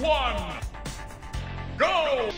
one, go!